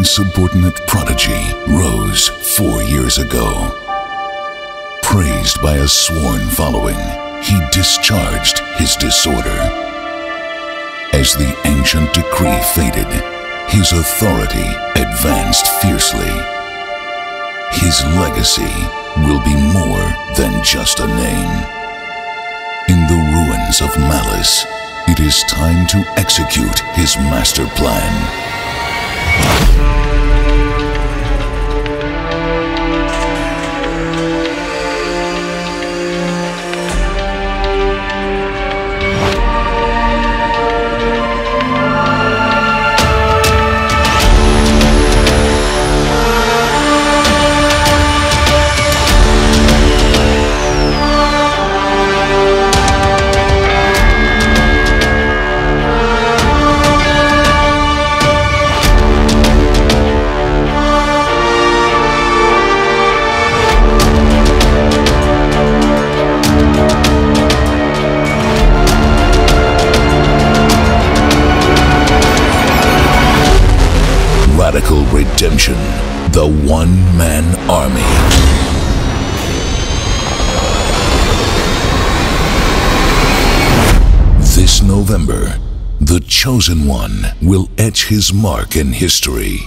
insubordinate prodigy rose four years ago. Praised by a sworn following, he discharged his disorder. As the ancient decree faded, his authority advanced fiercely. His legacy will be more than just a name. In the ruins of malice, it is time to execute his master plan. Radical Redemption, the one man army. This November, the Chosen One will etch his mark in history.